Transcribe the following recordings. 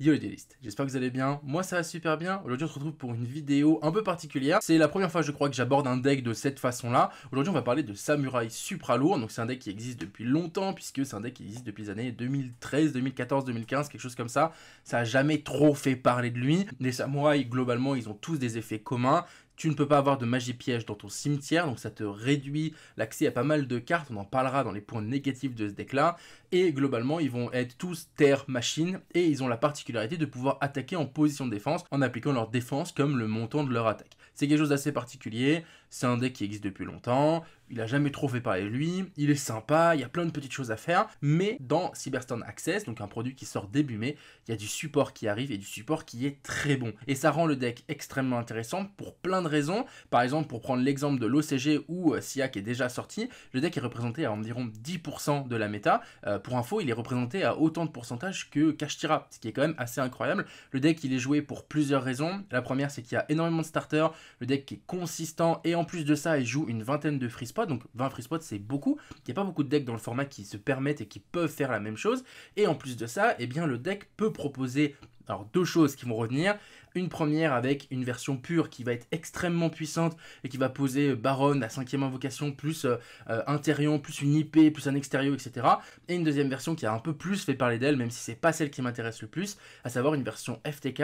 Yo les délistes, j'espère que vous allez bien, moi ça va super bien, aujourd'hui on se retrouve pour une vidéo un peu particulière, c'est la première fois je crois que j'aborde un deck de cette façon là, aujourd'hui on va parler de Samurai Supra Lourd, donc c'est un deck qui existe depuis longtemps puisque c'est un deck qui existe depuis les années 2013, 2014, 2015, quelque chose comme ça, ça a jamais trop fait parler de lui, les samouraïs globalement ils ont tous des effets communs, tu ne peux pas avoir de magie piège dans ton cimetière, donc ça te réduit l'accès à pas mal de cartes, on en parlera dans les points négatifs de ce deck là, et globalement ils vont être tous terre machine, et ils ont la particularité de pouvoir attaquer en position de défense en appliquant leur défense comme le montant de leur attaque. C'est quelque chose d'assez particulier, c'est un deck qui existe depuis longtemps, il a jamais trop fait parler de lui, il est sympa, il y a plein de petites choses à faire, mais dans Cyberstorm Access, donc un produit qui sort début mai, il y a du support qui arrive et du support qui est très bon. Et ça rend le deck extrêmement intéressant pour plein de raisons. Par exemple, pour prendre l'exemple de l'OCG où euh, Siak est déjà sorti, le deck est représenté à environ 10% de la méta. Euh, pour info, il est représenté à autant de pourcentage que Kashtira, ce qui est quand même assez incroyable. Le deck, il est joué pour plusieurs raisons. La première, c'est qu'il y a énormément de starters, le deck est consistant et en plus de ça, il joue une vingtaine de free spots, donc 20 free spots, c'est beaucoup. Il n'y a pas beaucoup de decks dans le format qui se permettent et qui peuvent faire la même chose. Et en plus de ça, eh bien, le deck peut proposer alors deux choses qui vont revenir. Une première avec une version pure qui va être extrêmement puissante et qui va poser Baron à cinquième invocation plus euh, euh plus une IP, plus un extérieur, etc. Et une deuxième version qui a un peu plus fait parler d'elle, même si c'est pas celle qui m'intéresse le plus, à savoir une version FTK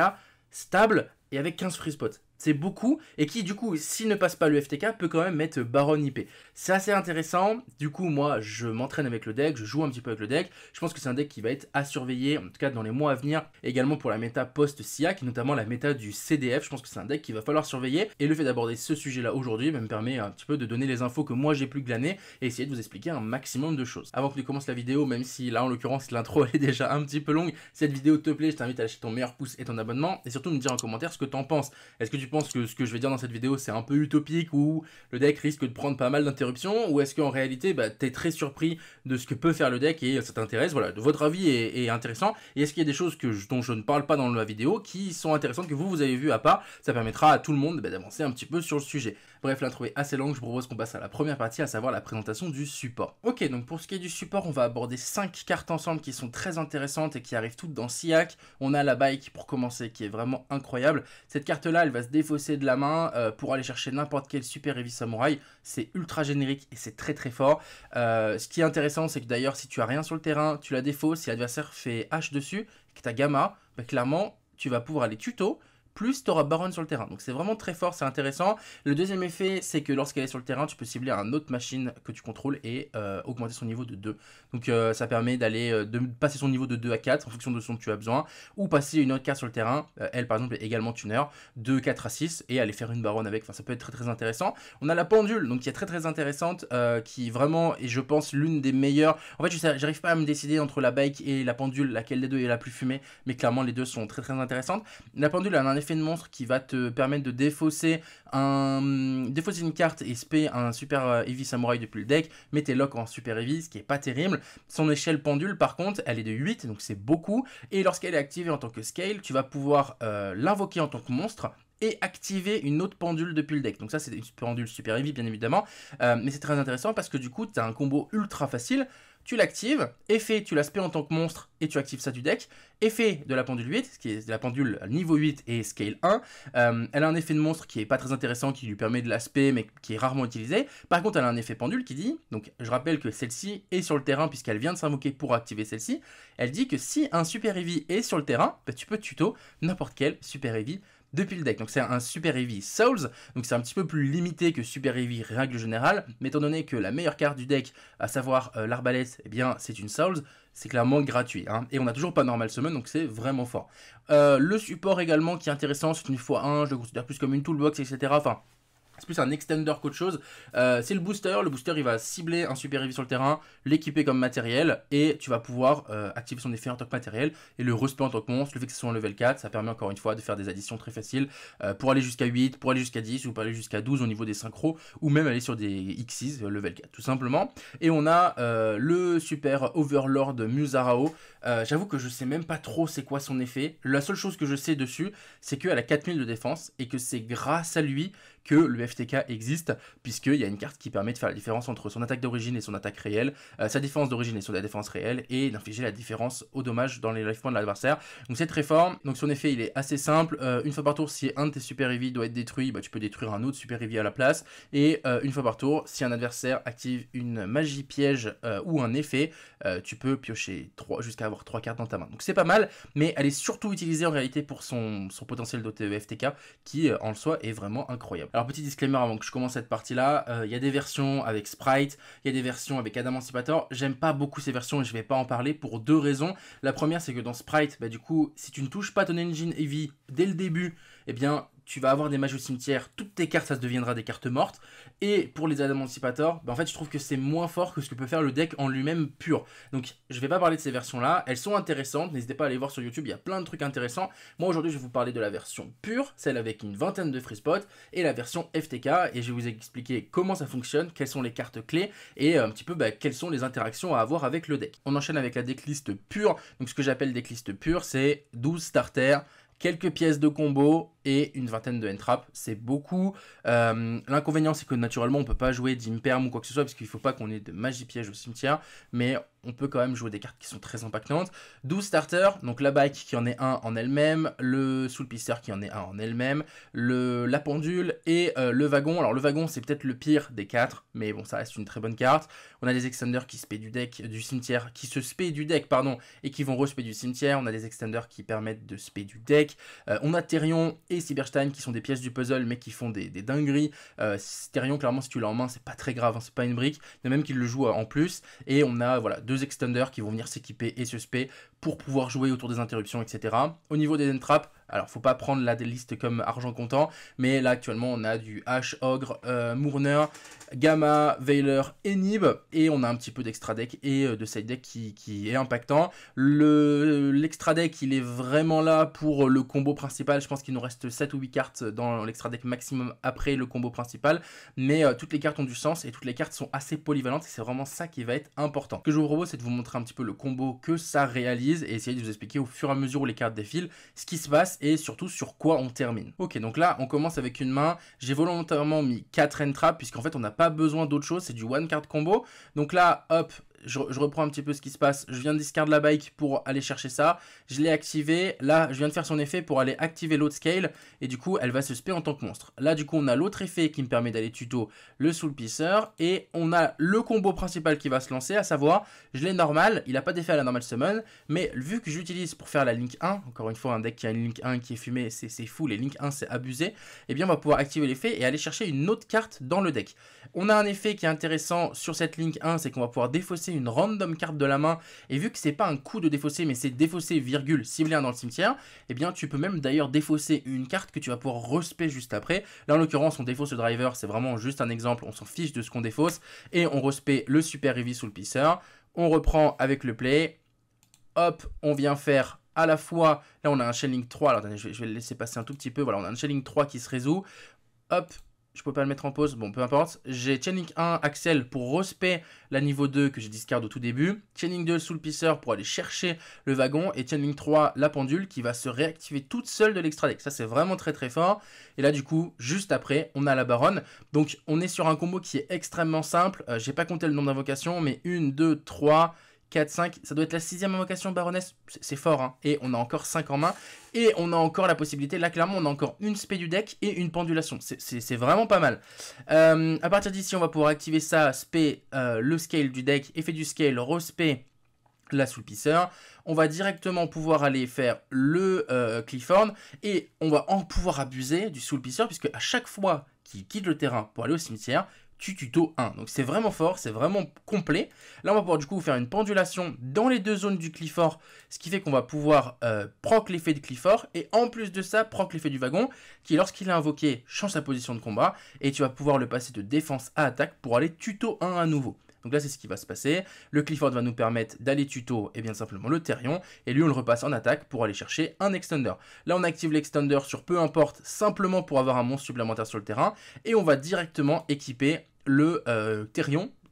stable et avec 15 free spots c'est beaucoup, et qui du coup, s'il ne passe pas le FTK, peut quand même mettre Baron IP. C'est assez intéressant, du coup moi je m'entraîne avec le deck, je joue un petit peu avec le deck, je pense que c'est un deck qui va être à surveiller, en tout cas dans les mois à venir, également pour la méta post-SIAC, notamment la méta du CDF, je pense que c'est un deck qu'il va falloir surveiller, et le fait d'aborder ce sujet-là aujourd'hui me permet un petit peu de donner les infos que moi j'ai plus glanées, et essayer de vous expliquer un maximum de choses. Avant que tu commences la vidéo, même si là en l'occurrence l'intro est déjà un petit peu longue, cette vidéo te plaît, je t'invite à lâcher ton meilleur pouce et ton abonnement, et surtout me dire en commentaire ce que t'en penses. Est-ce que tu pense que ce que je vais dire dans cette vidéo c'est un peu utopique ou le deck risque de prendre pas mal d'interruptions ou est-ce qu'en réalité bah, t'es très surpris de ce que peut faire le deck et ça t'intéresse Voilà, votre avis est, intéressant et est-ce qu'il y a des choses que dont je ne parle pas dans la vidéo qui sont intéressantes que vous vous avez vu à part Ça permettra à tout le monde bah, d'avancer un petit peu sur le sujet. Bref, l'intro est assez longue, je propose qu'on passe à la première partie, à savoir la présentation du support. Ok, donc pour ce qui est du support, on va aborder 5 cartes ensemble qui sont très intéressantes et qui arrivent toutes dans SIAC. On a la bike pour commencer qui est vraiment incroyable. Cette carte là, elle va se défausser de la main euh, pour aller chercher n'importe quel super heavy samouraï. C'est ultra générique et c'est très très fort. Euh, ce qui est intéressant, c'est que d'ailleurs, si tu as rien sur le terrain, tu la défausses. Si l'adversaire fait H dessus, que tu as gamma, bah, clairement, tu vas pouvoir aller tuto plus tu auras Baron sur le terrain. Donc c'est vraiment très fort, c'est intéressant. Le deuxième effet, c'est que lorsqu'elle est sur le terrain, tu peux cibler un autre machine que tu contrôles et euh, augmenter son niveau de 2. Donc euh, ça permet d'aller euh, de passer son niveau de 2 à 4 en fonction de ce dont tu as besoin, ou passer une autre carte sur le terrain, elle par exemple est également tuner, de 4 à 6, et aller faire une Baron avec, enfin ça peut être très très intéressant. On a la pendule, donc qui est très très intéressante, qui vraiment est je pense l'une des meilleures. En fait j'arrive pas à me décider entre la bike et la pendule, laquelle des deux est la plus fumée, mais clairement les deux sont très très intéressantes. La pendule a un effet de monstre qui va te permettre de défausser un défausser une carte et spé un super euh, heavy samouraï depuis le deck, mais t'es lock en super heavy, ce qui est pas terrible. Son échelle pendule par contre, elle est de 8, donc c'est beaucoup, et lorsqu'elle est activée en tant que scale, tu vas pouvoir euh, l'invoquer en tant que monstre, et activer une autre pendule depuis le deck. Donc ça c'est une pendule super heavy bien évidemment, euh, mais c'est très intéressant parce que du coup tu as un combo ultra facile tu l'actives, effet, tu l'aspects en tant que monstre et tu actives ça du deck, effet de la pendule 8, ce qui est la pendule niveau 8 et scale 1, euh, elle a un effet de monstre qui est pas très intéressant, qui lui permet de l'aspect mais qui est rarement utilisé, par contre elle a un effet pendule qui dit, donc je rappelle que celle-ci est sur le terrain puisqu'elle vient de s'invoquer pour activer celle-ci, elle dit que si un super heavy est sur le terrain, bah, tu peux tuto n'importe quel super heavy depuis le deck. Donc c'est un Super Heavy Souls, donc c'est un petit peu plus limité que Super Heavy règle générale, mais étant donné que la meilleure carte du deck, à savoir euh, l'arbalète, eh bien c'est une Souls, c'est clairement gratuit. Hein. Et on n'a toujours pas Normal Summon, donc c'est vraiment fort. Euh, le support également qui est intéressant, c'est une fois 1 je le considère plus comme une toolbox, etc. Enfin, c'est plus un extender qu'autre chose. Euh, c'est le booster. Le booster, il va cibler un super heavy sur le terrain, l'équiper comme matériel, et tu vas pouvoir euh, activer son effet en tant que matériel et le respect en tant que monstre. Le fait que ce soit en level 4, ça permet encore une fois de faire des additions très faciles euh, pour aller jusqu'à 8, pour aller jusqu'à 10 ou pour aller jusqu'à 12 au niveau des synchros, ou même aller sur des X's level 4, tout simplement. Et on a le super Overlord Musarao. J'avoue que je sais même pas trop c'est quoi son effet. La seule chose que je sais dessus, c'est qu'elle a 4000 de défense et que c'est grâce à lui que le FTK existe, puisqu'il y a une carte qui permet de faire la différence entre son attaque d'origine et son attaque réelle, euh, sa défense d'origine et son défense réelle, et d'infliger la différence au dommage dans les life points de l'adversaire. Donc c'est très fort, donc son effet il est assez simple, euh, une fois par tour si un de tes super heavy doit être détruit, bah, tu peux détruire un autre super heavy à la place, et euh, une fois par tour, si un adversaire active une magie piège ou un effet, tu peux piocher 3 jusqu'à avoir 3 cartes dans ta main. Donc c'est pas mal, mais elle est surtout utilisée en réalité pour son, potentiel d'OTE FTK, qui en soi est vraiment incroyable. Alors petit disclaimer avant que je commence cette partie-là, il y a des versions avec Sprite, il y a des versions avec Adam j'aime pas beaucoup ces versions et je vais pas en parler pour deux raisons. La première, c'est que dans Sprite, bah, du coup, si tu ne touches pas ton engine heavy dès le début, eh bien, tu vas avoir des mages au cimetière, toutes tes cartes, ça deviendra des cartes mortes. Et pour les Adam Emancipator, bah, en fait, je trouve que c'est moins fort que ce que peut faire le deck en lui-même pur. Donc, je vais pas parler de ces versions-là, elles sont intéressantes, n'hésitez pas à aller voir sur YouTube, il y a plein de trucs intéressants. Moi, aujourd'hui, je vais vous parler de la version pure, celle avec une vingtaine de free spots, et la version FTK, et je vais vous expliquer comment ça fonctionne, quelles sont les cartes clés, et un petit peu bah, quelles sont les interactions à avoir avec le deck. On enchaîne avec la decklist pure, donc ce que j'appelle decklist pure, c'est 12 starters, quelques pièces de combo et une vingtaine de entrap, c'est beaucoup. Euh, l'inconvénient, c'est que naturellement, on peut pas jouer d'imperm ou quoi que ce soit, parce qu'il faut pas qu'on ait de magie piège au cimetière, mais on peut quand même jouer des cartes qui sont très impactantes. 12 starters, donc la bike qui en est un en elle-même, le soul pister qui en est un en elle-même, le, la pendule et euh, le wagon. Alors le wagon, c'est peut-être le pire des quatre, mais bon, ça reste une très bonne carte. On a des extenders qui spé du deck, du cimetière, qui se spé du deck, pardon, et qui vont respé du cimetière. On a des extenders qui permettent de spé du deck. Euh, on a Therion et Cyberstein qui sont des pièces du puzzle mais qui font des, dingueries. Euh, clairement, si tu l'as en main, c'est pas très grave, hein, c'est pas une brique. Il y a même qui le jouent euh, en plus. Et on a voilà deux extenders qui vont venir s'équiper et se spé pour pouvoir jouer autour des interruptions, etc. Au niveau des entraps, alors faut pas prendre la liste comme argent comptant, mais là actuellement on a du H, Ogre, euh, Mourner, Gamma, Veiler et Nib, et on a un petit peu d'extra deck et euh, de side deck qui, est impactant. L'extra deck il est vraiment là pour le combo principal, je pense qu'il nous reste 7 ou 8 cartes dans l'extra deck maximum après le combo principal, mais euh, toutes les cartes ont du sens et toutes les cartes sont assez polyvalentes et c'est vraiment ça qui va être important. Ce que je vous propose c'est de vous montrer un petit peu le combo que ça réalise et essayer de vous expliquer au fur et à mesure où les cartes défilent ce qui se passe et surtout sur quoi on termine. Ok, donc là on commence avec une main. J'ai volontairement mis 4 entraps puisqu'en fait on n'a pas besoin d'autre chose, c'est du one card combo. Donc là, hop, je, reprends un petit peu ce qui se passe. Je viens de discard la bike pour aller chercher ça. Je l'ai activé. Là, je viens de faire son effet pour aller activer l'autre scale. Et du coup, elle va se spé en tant que monstre. Là, du coup, on a l'autre effet qui me permet d'aller tuto le Soul Pisser. Et on a le combo principal qui va se lancer, à savoir, je l'ai normal. Il n'a pas d'effet à la normal summon. Mais vu que j'utilise pour faire la Link 1, encore une fois, un deck qui a une Link 1 qui est fumé, c'est fou. Les Link 1, c'est abusé. Eh bien, on va pouvoir activer l'effet et aller chercher une autre carte dans le deck. On a un effet qui est intéressant sur cette Link 1, c'est qu'on va pouvoir défausser une random carte de la main. Et vu que c'est pas un coup de défausser, mais c'est défausser, virgule, cibler dans le cimetière, eh bien tu peux même d'ailleurs défausser une carte que tu vas pouvoir respect juste après. Là en l'occurrence, on défausse le driver, c'est vraiment juste un exemple, on s'en fiche de ce qu'on défausse. Et on respect le super heavy sous le pisser. On reprend avec le play. Hop, on vient faire à la fois, là on a un Shelling 3, alors je vais, je vais le laisser passer un tout petit peu, voilà, on a un Shelling 3 qui se résout. Hop, je peux pas le mettre en pause, bon peu importe. J'ai Chaining 1 Axel pour respect la niveau 2 que j'ai discard au tout début. Chaining 2 Soul Pisser pour aller chercher le wagon. Et Chaining 3 la pendule qui va se réactiver toute seule de l'extra deck. Ça c'est vraiment très très fort. Et là du coup, juste après, on a la baronne. Donc on est sur un combo qui est extrêmement simple. Euh, j'ai pas compté le nombre d'invocations, mais 1, 2, 3... 4, 5, ça doit être la sixième invocation baronesse, c'est fort, hein. Et on a encore 5 en main, et on a encore la possibilité, là clairement on a encore une spé du deck et une pendulation, c'est vraiment pas mal. Euh, à partir d'ici on va pouvoir activer ça, spé, euh, le scale du deck, effet du scale, respect la soul On va directement pouvoir aller faire le euh, Clifford et on va en pouvoir abuser du soul puisque à chaque fois qu'il quitte le terrain pour aller au cimetière, tuto 1. Donc c'est vraiment fort, c'est vraiment complet. Là, on va pouvoir du coup faire une pendulation dans les deux zones du Clifford, ce qui fait qu'on va pouvoir euh, proc l'effet de Clifford, et en plus de ça, proc l'effet du wagon, qui lorsqu'il est invoqué, change sa position de combat, et tu vas pouvoir le passer de défense à attaque pour aller tuto 1 à nouveau. Donc là, c'est ce qui va se passer. Le Clifford va nous permettre d'aller tuto, et bien simplement le Therion, et lui, on le repasse en attaque pour aller chercher un Extender. Là, on active l'Extender sur peu importe, simplement pour avoir un monstre supplémentaire sur le terrain, et on va directement équiper le euh,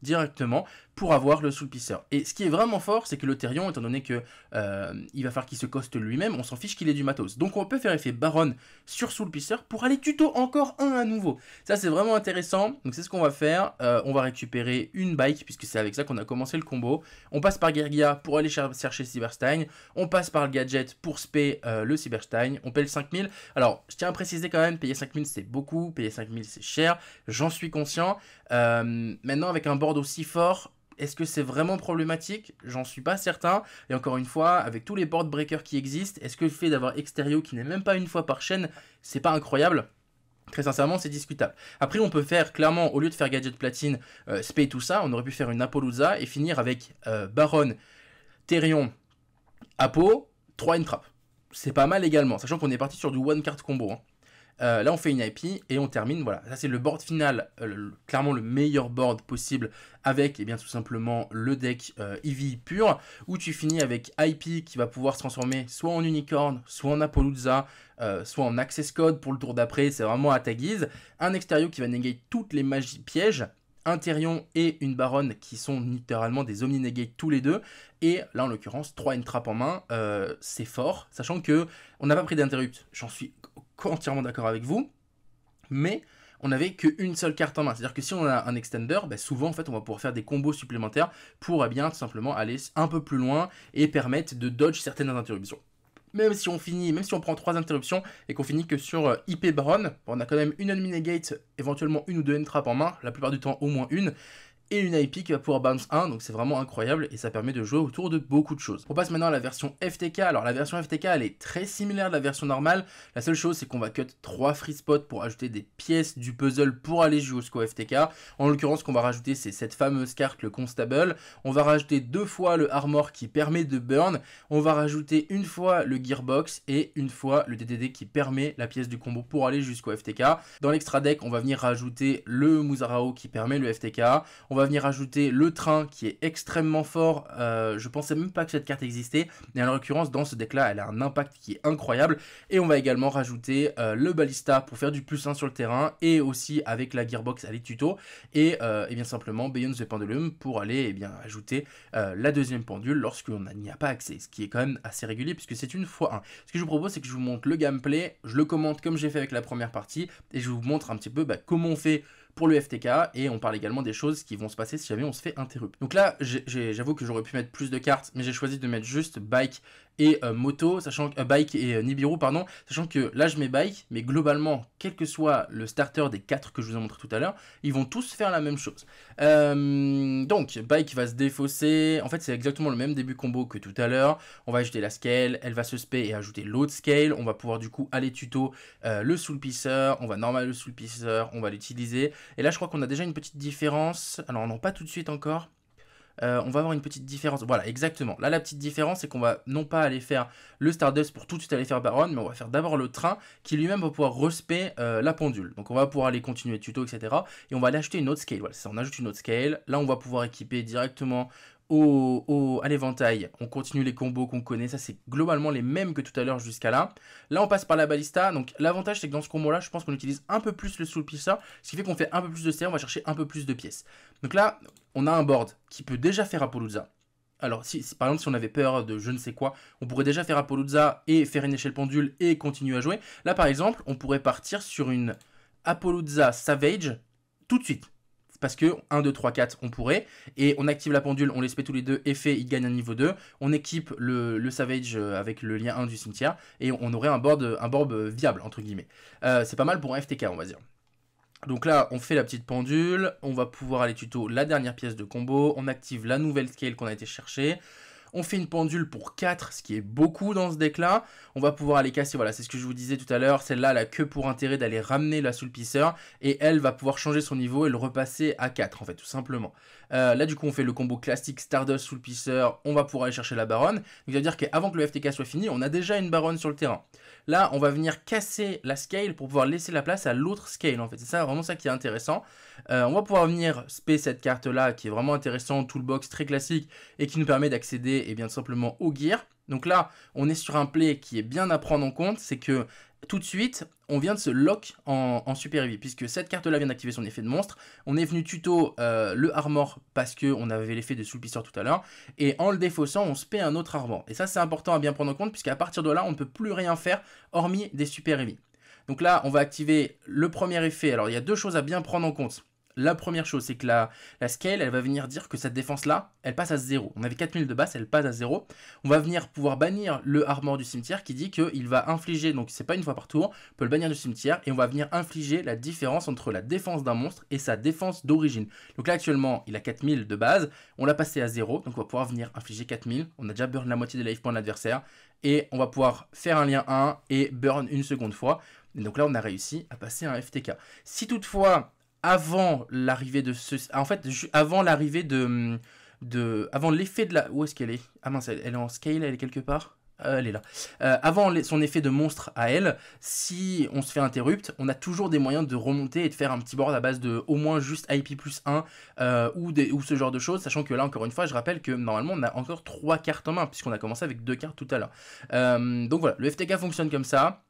directement pour avoir le Soul Pisser. Et ce qui est vraiment fort, c'est que le Therion, étant donné que euh, il va falloir qu'il se coste lui-même, on s'en fiche qu'il ait du matos. Donc on peut faire effet Baron sur Soul Pisser pour aller tuto encore un à nouveau. Ça c'est vraiment intéressant. Donc c'est ce qu'on va faire. Euh, on va récupérer une bike, puisque c'est avec ça qu'on a commencé le combo. On passe par Gergia pour aller chercher Cyberstein. On passe par le gadget pour spé euh, le Cyberstein. On paye le 5000. Alors je tiens à préciser quand même, payer 5000 c'est beaucoup, payer 5000 c'est cher. J'en suis conscient. maintenant avec un board aussi fort, est-ce que c'est vraiment problématique? J'en suis pas certain. Et encore une fois, avec tous les board breakers qui existent, est-ce que le fait d'avoir Exterio qui n'est même pas une fois par chaîne, c'est pas incroyable? Très sincèrement, c'est discutable. Après, on peut faire clairement, au lieu de faire gadget platine, euh, spay tout ça, on aurait pu faire une Apollousa et finir avec euh, Baron, Therion, Apo, 3 in trap. C'est pas mal également, sachant qu'on est parti sur du one card combo. Hein. Euh, là, on fait une IP et on termine. Voilà, ça c'est le board final, euh, clairement le meilleur board possible avec, et eh bien tout simplement le deck euh, Eevee pur, où tu finis avec IP qui va pouvoir se transformer soit en unicorn, soit en Apollousa, soit en access code pour le tour d'après. C'est vraiment à ta guise. Un extérieur qui va négayer toutes les magies pièges un Therion et une Baronne qui sont littéralement des Omni-Negate tous les deux. Et là, en l'occurrence, 3 une en main, c'est fort, sachant que on n'a pas pris d'interrupt. J'en suis entièrement d'accord avec vous, mais on n'avait qu'une seule carte en main. C'est-à-dire que si on a un extender, bah, souvent en fait on va pouvoir faire des combos supplémentaires pour eh bien tout simplement aller un peu plus loin et permettre de dodge certaines interruptions. Même si on finit, même si on prend trois interruptions et qu'on finit que sur euh, IP Baron, on a quand même une enemy éventuellement une ou deux entraps en main, la plupart du temps au moins une, et une IP qui va pouvoir bounce 1, donc c'est vraiment incroyable et ça permet de jouer autour de beaucoup de choses. On passe maintenant à la version FTK, alors la version FTK elle est très similaire à la version normale, la seule chose c'est qu'on va cut 3 free spots pour ajouter des pièces du puzzle pour aller jusqu'au FTK, en l'occurrence ce qu'on va rajouter c'est cette fameuse carte le Constable, on va rajouter deux fois le Armor qui permet de burn, on va rajouter une fois le Gearbox et une fois le DDD qui permet la pièce du combo pour aller jusqu'au FTK. Dans l'extra deck on va venir rajouter le Muzarao qui permet le FTK, on va venir ajouter le train qui est extrêmement fort. Euh, je pensais même pas que cette carte existait, mais en l'occurrence dans ce deck là elle a un impact qui est incroyable. Et on va également rajouter euh, le balista pour faire du plus 1 sur le terrain et aussi avec la gearbox aller tuto et, euh, et bien simplement Beyond the Pendulum pour aller et eh bien ajouter la deuxième pendule lorsqu'on n'y a pas accès, ce qui est quand même assez régulier puisque c'est une fois 1. Ce que je vous propose c'est que je vous montre le gameplay, je le commente comme j'ai fait avec la première partie et je vous montre un petit peu bah, comment on fait pour le FTK et on parle également des choses qui vont se passer si jamais on se fait interrupt. Donc là, j'avoue que j'aurais pu mettre plus de cartes, mais j'ai choisi de mettre juste bike et euh, moto, sachant que euh, bike et euh, Nibiru, pardon, sachant que là je mets bike, mais globalement, quel que soit le starter des quatre que je vous ai montré tout à l'heure, ils vont tous faire la même chose. donc bike va se défausser, en fait c'est exactement le même début combo que tout à l'heure. On va ajouter la scale, elle va se spé et ajouter l'autre scale. On va pouvoir du coup aller tuto le soul pisser, on va normal le soul pisser, on va l'utiliser. Et là je crois qu'on a déjà une petite différence. Alors non pas tout de suite encore. Euh, on va avoir une petite différence. Voilà, exactement. Là, la petite différence, c'est qu'on va non pas aller faire le Stardust pour tout de suite aller faire Baron, mais on va faire d'abord le train qui lui-même va pouvoir respect euh, la pendule. Donc on va pouvoir aller continuer tuto, etc. Et on va aller acheter une autre scale. Voilà, ça, on ajoute une autre scale. Là, on va pouvoir équiper directement au, à l'éventail, on continue les combos qu'on connaît, ça c'est globalement les mêmes que tout à l'heure jusqu'à là. Là on passe par la balista, donc l'avantage c'est que dans ce combo là je pense qu'on utilise un peu plus le soul pisser, ce qui fait qu'on fait un peu plus de CR, on va chercher un peu plus de pièces. Donc là on a un board qui peut déjà faire Apollouza. Alors si, par exemple si on avait peur de je ne sais quoi, on pourrait déjà faire Apollouza et faire une échelle pendule et continuer à jouer. Là par exemple on pourrait partir sur une Apollouza Savage tout de suite parce que 1, 2, 3, 4, on pourrait. Et on active la pendule, on les tous les deux, effet, il gagne un niveau 2. On équipe le, Savage euh, avec le lien 1 du cimetière, et on aurait un board, un board viable, entre guillemets. Euh, c'est pas mal pour un FTK, on va dire. Donc là, on fait la petite pendule, on va pouvoir aller tuto la dernière pièce de combo, on active la nouvelle scale qu'on a été chercher. On fait une pendule pour 4, ce qui est beaucoup dans ce deck-là. On va pouvoir aller casser, voilà, c'est ce que je vous disais tout à l'heure. Celle-là, elle a que pour intérêt d'aller ramener la Soul Pisser. Et elle va pouvoir changer son niveau et le repasser à 4, en fait, tout simplement. Euh, là, du coup, on fait le combo classique Stardust Soul Pisser. On va pouvoir aller chercher la baronne. Donc, ça veut dire qu'avant que le FTK soit fini, on a déjà une baronne sur le terrain. Là, on va venir casser la scale pour pouvoir laisser la place à l'autre scale, en fait. C'est ça, vraiment ça qui est intéressant. Euh, on va pouvoir venir spé cette carte-là, qui est vraiment intéressante, toolbox très classique, et qui nous permet d'accéder, et eh bien simplement au gear. Donc là, on est sur un play qui est bien à prendre en compte, c'est que tout de suite, on vient de se lock en, super heavy, puisque cette carte-là vient d'activer son effet de monstre. On est venu tuto euh, le armor parce qu'on avait l'effet de soulpisseur tout à l'heure, et en le défaussant, on paie un autre armor. Et ça, c'est important à bien prendre en compte, puisqu'à partir de là, on ne peut plus rien faire hormis des super heavy. Donc là, on va activer le premier effet. Alors, il y a deux choses à bien prendre en compte. La première chose, c'est que la, scale, elle va venir dire que cette défense-là, elle passe à 0. On avait 4000 de base, elle passe à 0. On va venir pouvoir bannir le armor du cimetière qui dit qu'il va infliger, donc c'est pas une fois par tour, on peut le bannir du cimetière et on va venir infliger la différence entre la défense d'un monstre et sa défense d'origine. Donc là, actuellement, il a 4000 de base, on l'a passé à 0, donc on va pouvoir venir infliger 4000. On a déjà burn la moitié des life points de l'adversaire et on va pouvoir faire un lien 1 et burn une seconde fois. Et donc là, on a réussi à passer un FTK. Si toutefois, avant l'arrivée de ce... En fait, avant l'arrivée de... de avant l'effet de la... Où est-ce qu'elle est? Ah mince, elle, est en scale, elle est quelque part? Euh, elle est là. Euh, avant son effet de monstre à elle, si on se fait interrupt, on a toujours des moyens de remonter et de faire un petit board à base de au moins juste IP plus 1 euh, ou, des, ou ce genre de choses, sachant que là, encore une fois, je rappelle que normalement, on a encore 3 cartes en main, puisqu'on a commencé avec 2 cartes tout à l'heure. donc voilà, le FTK fonctionne comme ça.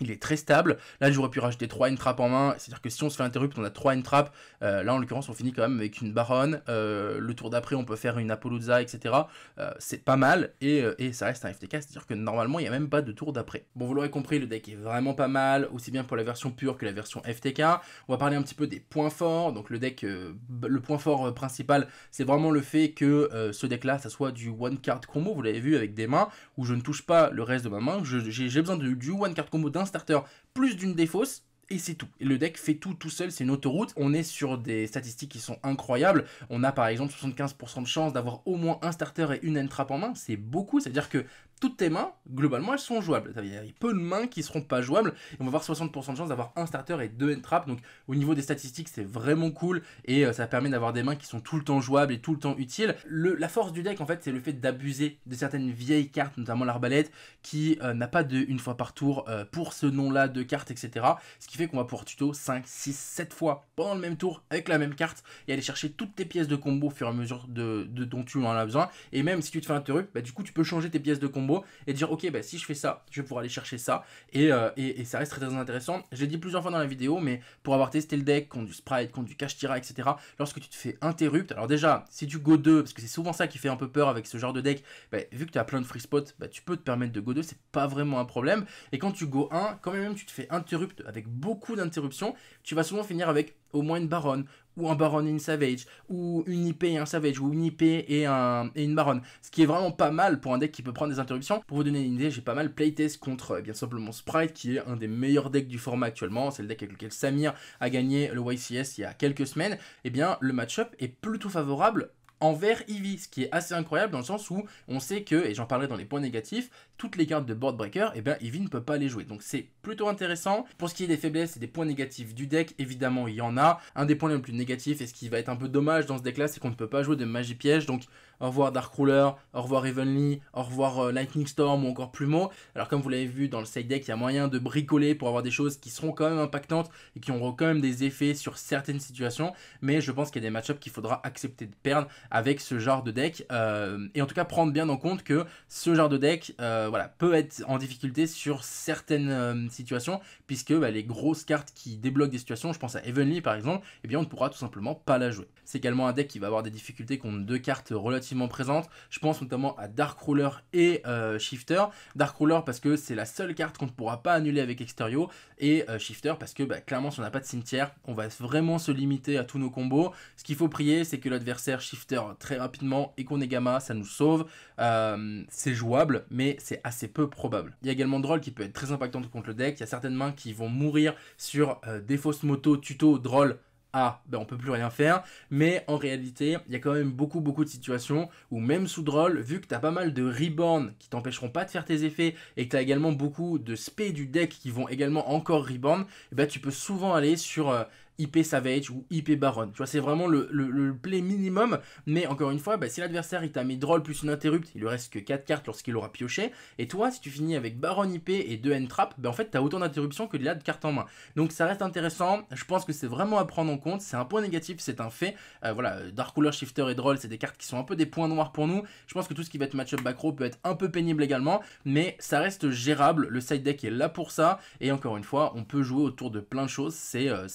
Il est très stable. Là, j'aurais pu rajouter 3 trap en main. C'est-à-dire que si on se fait interrupt, on a 3 trap. Euh, là, en l'occurrence, on finit quand même avec une baronne. Euh, le tour d'après, on peut faire une Apollouza, etc. Euh, c'est pas mal. Et, et, ça reste un FTK. C'est-à-dire que normalement, il n'y a même pas de tour d'après. Bon, vous l'aurez compris, le deck est vraiment pas mal. Aussi bien pour la version pure que la version FTK. On va parler un petit peu des points forts. Donc, le deck, le point fort principal, c'est vraiment le fait que ce deck-là, ça soit du one card combo. Vous l'avez vu avec des mains où je ne touche pas le reste de ma main. J'ai besoin du one card combo d'un starter plus d'une défausse et c'est tout. Le deck fait tout tout seul, c'est une autoroute. On est sur des statistiques qui sont incroyables. On a par exemple 75% de chance d'avoir au moins un starter et une entrap en main. C'est beaucoup, c'est-à-dire que toutes tes mains, globalement, elles sont jouables. Il y a peu de mains qui seront pas jouables. Et on va avoir 60% de chance d'avoir un starter et deux entraps. Donc au niveau des statistiques, c'est vraiment cool. Et euh, ça permet d'avoir des mains qui sont tout le temps jouables et tout le temps utiles. la force du deck, en fait, c'est le fait d'abuser de certaines vieilles cartes, notamment l'arbalète, qui euh, n'a pas de une fois par tour euh, pour ce nom-là de carte, etc. Ce qui fait qu'on va pouvoir tuto 5, 6, 7 fois pendant le même tour avec la même carte et aller chercher toutes tes pièces de combo au fur et à mesure de, dont tu en as besoin. Et même si tu te fais interrupt, bah, du coup, tu peux changer tes pièces de combo et dire ok bah si je fais ça je vais pouvoir aller chercher ça. Euh, et, et, ça reste très, intéressant. J'ai dit plusieurs fois dans la vidéo mais pour avoir testé le deck contre du sprite contre du cash tira etc lorsque tu te fais interrupt alors déjà si tu go 2 parce que c'est souvent ça qui fait un peu peur avec ce genre de deck bah, vu que tu as plein de free spots bah, tu peux te permettre de go 2 c'est pas vraiment un problème. Et quand tu go 1 quand même tu te fais interrupt avec beaucoup d'interruptions tu vas souvent finir avec au moins une baronne, ou un baron et une savage, ou une IP et un savage, ou une IP et, un, et une baronne. Ce qui est vraiment pas mal pour un deck qui peut prendre des interruptions. Pour vous donner une idée, j'ai pas mal playtest contre eh bien simplement Sprite, qui est un des meilleurs decks du format actuellement. C'est le deck avec lequel Samir a gagné le YCS il y a quelques semaines. Et eh bien, le match-up est plutôt favorable envers Eevee, ce qui est assez incroyable dans le sens où on sait que, et j'en parlerai dans les points négatifs, toutes les cartes de board breaker, et eh bien Eevee ne peut pas les jouer. Donc c'est plutôt intéressant. Pour ce qui est des faiblesses et des points négatifs du deck, évidemment il y en a. Un des points les plus négatifs, et ce qui va être un peu dommage dans ce deck là, c'est qu'on ne peut pas jouer de magie piège, donc au revoir Dark Ruler, au revoir Evenly, au revoir euh, Lightning Storm ou encore Plumeau. Alors comme vous l'avez vu dans le side deck, il y a moyen de bricoler pour avoir des choses qui seront quand même impactantes et qui auront quand même des effets sur certaines situations, mais je pense qu'il y a des match qu'il faudra accepter de perdre avec ce genre de deck, euh, et en tout cas prendre bien en compte que ce genre de deck euh, voilà, peut être en difficulté sur certaines situations, puisque bah, les grosses cartes qui débloquent des situations, je pense à Evenly par exemple, eh bien on ne pourra tout simplement pas la jouer. C'est également un deck qui va avoir des difficultés contre deux cartes relativement présente. Je pense notamment à Dark Ruler et euh, Shifter. Dark Ruler parce que c'est la seule carte qu'on ne pourra pas annuler avec Exterio. Et euh, Shifter parce que bah, clairement si on n'a pas de cimetière, on va vraiment se limiter à tous nos combos. Ce qu'il faut prier c'est que l'adversaire Shifter très rapidement et qu'on ait Gamma, ça nous sauve. Euh, c'est jouable mais c'est assez peu probable. Il y a également Droll qui peut être très impactante contre le deck. Il y a certaines mains qui vont mourir sur des fausses motos, tuto, Droll ah, ben on peut plus rien faire. Mais en réalité, il y a quand même beaucoup beaucoup de situations où même sous drôle, vu que tu as pas mal de reborn qui t'empêcheront pas de faire tes effets et que tu as également beaucoup de spé du deck qui vont également encore reborn, eh ben tu peux souvent aller sur euh, IP Savage ou IP Baron. Tu vois, c'est vraiment le, le, play minimum, mais encore une fois, bah, si l'adversaire il t'a mis Droll plus une interrupt, il lui reste que 4 cartes lorsqu'il aura pioché, et toi, si tu finis avec Baron IP et 2 N-Trap, bah, en fait, t'as autant d'interruptions que de cartes en main. Donc ça reste intéressant, je pense que c'est vraiment à prendre en compte, c'est un point négatif, c'est un fait. Euh, voilà, Dark Cooler, Shifter et Droll, c'est des cartes qui sont un peu des points noirs pour nous. Je pense que tout ce qui va être match-up back row peut être un peu pénible également, mais ça reste gérable, le side deck est là pour ça, et encore une fois, on peut jouer autour de plein de choses, c'est euh,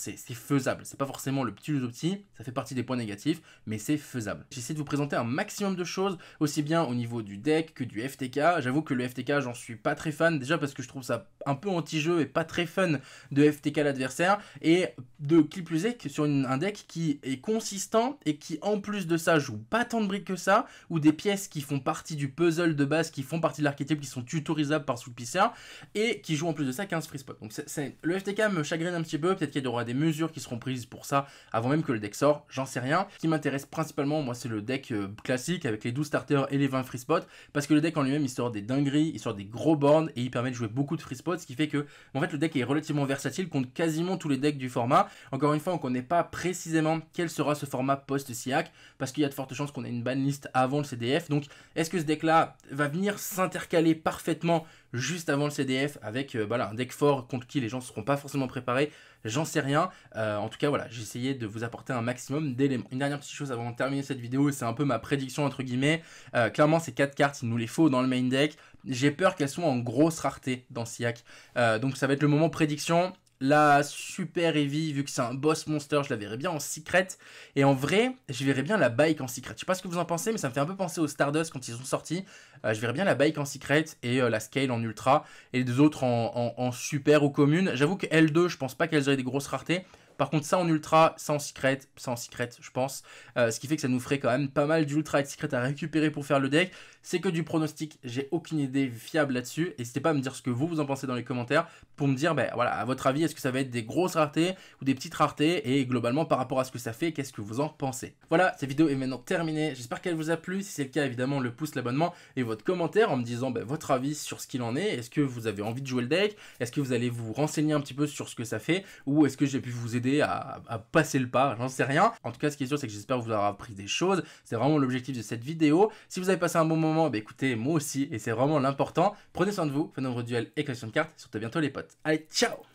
C'est pas forcément le petit ou petit, ça fait partie des points négatifs, mais c'est faisable. J'essaie de vous présenter un maximum de choses, aussi bien au niveau du deck que du FTK. J'avoue que le FTK, j'en suis pas très fan, déjà parce que je trouve ça un peu anti-jeu et pas très fun de FTK l'adversaire, et de qui plus est que sur un deck qui est consistant et qui en plus de ça joue pas tant de briques que ça, ou des pièces qui font partie du puzzle de base, qui font partie de l'archétype, qui sont tutorisables par Soulpisser, et qui joue en plus de ça 15 free spot. Donc c'est le FTK me chagrine un petit peu, peut-être qu'il y aura des mesures qui seront prises pour ça avant même que le deck sort, j'en sais rien. Ce qui m'intéresse principalement, moi, c'est le deck euh, classique avec les 12 starters et les 20 free spots, parce que le deck en lui-même, il sort des dingueries, il sort des gros boards et il permet de jouer beaucoup de free spots, ce qui fait que, en fait, le deck est relativement versatile contre quasiment tous les decks du format. Encore une fois, on connaît pas précisément quel sera ce format post-SIAC, parce qu'il y a de fortes chances qu'on ait une banlist avant le CDF. Donc, est-ce que ce deck-là va venir s'intercaler parfaitement juste avant le CDF avec euh, voilà, un deck fort contre qui les gens ne seront pas forcément préparés? J'en sais rien. Euh, en tout cas, voilà, j'ai essayé de vous apporter un maximum d'éléments. Une dernière petite chose avant de terminer cette vidéo, c'est un peu ma prédiction entre guillemets. Euh, clairement, ces 4 cartes, il nous les faut dans le main deck. J'ai peur qu'elles soient en grosse rareté dans SIAC. donc ça va être le moment prédiction. La super heavy, vu que c'est un boss monster, je la verrais bien en secret. Et en vrai, je verrais bien la bike en secret. Je sais pas ce que vous en pensez, mais ça me fait un peu penser aux Stardust quand ils sont sortis. Euh, je verrais bien la bike en secret et euh, la scale en ultra. Et les deux autres en, super ou commune. J'avoue que L2, je pense pas qu'elles auraient des grosses raretés. Par contre, ça en ultra, ça en secret, ça en secret, je pense. Euh, ce qui fait que ça nous ferait quand même pas mal d'ultra et de secret à récupérer pour faire le deck. C'est que du pronostic, j'ai aucune idée fiable là-dessus. N'hésitez pas à me dire ce que vous, vous en pensez dans les commentaires pour me dire, ben voilà, à votre avis, est-ce que ça va être des grosses raretés ou des petites raretés? Et globalement, par rapport à ce que ça fait, qu'est-ce que vous en pensez? Voilà, cette vidéo est maintenant terminée. J'espère qu'elle vous a plu. Si c'est le cas, évidemment, le pouce, l'abonnement et votre commentaire en me disant ben, votre avis sur ce qu'il en est. Est-ce que vous avez envie de jouer le deck? Est-ce que vous allez vous renseigner un petit peu sur ce que ça fait? Ou est-ce que j'ai pu vous aider à, passer le pas, j'en sais rien. En tout cas, ce qui est sûr, c'est que j'espère vous avoir appris des choses. C'est vraiment l'objectif de cette vidéo. Si vous avez passé un bon bah écoutez, moi aussi, et c'est vraiment l'important. Prenez soin de vous, faites un duel et collection de cartes. Surtout bientôt les potes. Allez, ciao